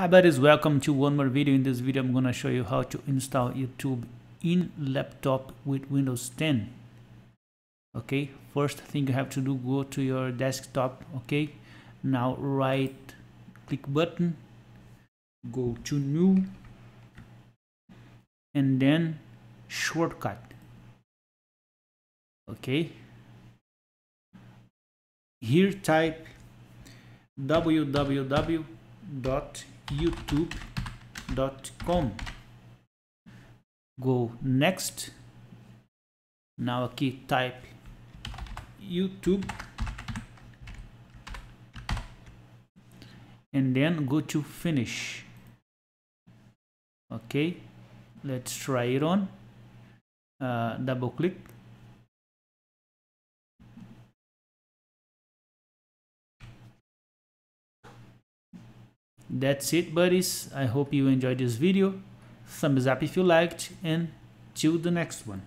Hi buddies, welcome to one more video. In this video, I'm gonna show you how to install YouTube in laptop with Windows 10. Okay, first thing you have to do, go to your desktop. Okay, now right click button, go to new, and then shortcut. Okay, here type www.youtube.com go next. Now aqui type YouTube. And then go to finish. Okay let's try it on. Uh, double click that's it buddies. I hope you enjoyed this video. Thumbs up if you liked and till the next one